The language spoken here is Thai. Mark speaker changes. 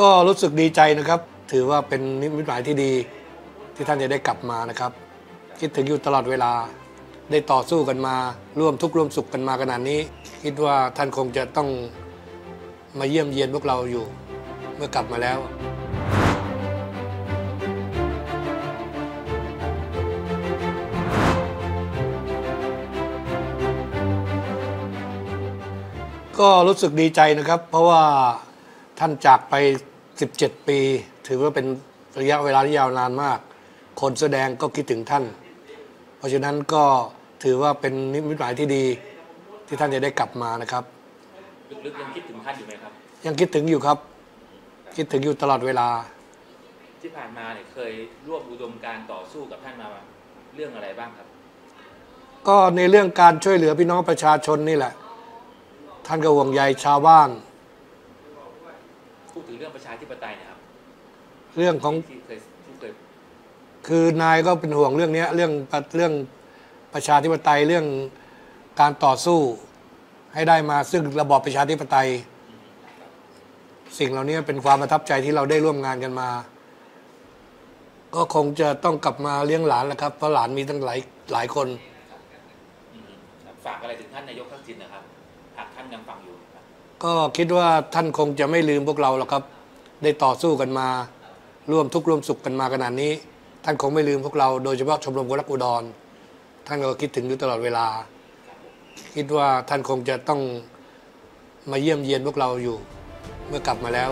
Speaker 1: ก็รู้สึกดีใจนะครับ ถือว่าเป็นนิมิตหมายที่ดี ที่ท่านจะได้กลับมานะครับ คิดถึงอยู่ตลอดเวลา ได้ต่อสู้กันมา ร่วมทุกข์ร่วมสุขกันมาขนาดนี้ คิดว่าท่านคงจะต้องมาเยี่ยมเยียนพวกเราอยู่ เมื่อกลับมาแล้วก็รู้สึกดีใจนะครับ เพราะว่า ท่านจากไป 17 ปี ถือว่าเป็นระยะเวลาที่ยาวนานมาก คนแสดงก็คิดถึงท่าน เพราะฉะนั้นก็ถือว่าเป็นนิมิตหมายที่ดีที่ท่านจะได้กลับมานะครับ
Speaker 2: ลึกๆยังคิดถึงท่านอยู่ไหมครับ
Speaker 1: ยังคิดถึงอยู่ครับ คิดถึงอยู่ตลอดเวลา
Speaker 2: ที่ผ่านมาเนี่ยเคยร่วมอุดมการณ์ต่อสู้กับท่านมาเรื่องอะไรบ้างครับ
Speaker 1: ก็ในเรื่องการช่วยเหลือพี่น้องประชาชนนี่แหละ ท่านก็ห่วงใยชาวบ้าน
Speaker 2: พูดถึง เรื่องประชาธิปไตยนะครับ
Speaker 1: เรื่องของ
Speaker 2: ที่เคยที่เคย
Speaker 1: คือนายก็เป็นห่วงเรื่องเนี้ยเรื่องเรื่องประชาธิปไตยเรื่องการต่อสู้ให้ได้มาซึ่งระบอบประชาธิปไตย สิ่งเหล่านี้เป็นความประทับใจที่เราได้ร่วมงานกันมา ก็คงจะต้องกลับมาเลี้ยงหลานแหละครับเพราะหลานมีตั้งหลายหลายคน
Speaker 2: อืมครับฝากอะไรถึงท่านนายกทักษิณนะครับ หากท่านยังฟังอยู่ครับ
Speaker 1: ก็คิดว่าท่านคงจะไม่ลืมพวกเราหรอกครับ ได้ต่อสู้กันมา ร่วมทุกข์ร่วมสุขกันมาขนาดนี้ ท่านคงไม่ลืมพวกเราโดยเฉพาะชมรมคนรักอุดร ท่านก็คิดถึงอยู่ตลอดเวลา คิดว่าท่านคงจะต้องมาเยี่ยมเยียนพวกเราอยู่เมื่อกลับมาแล้ว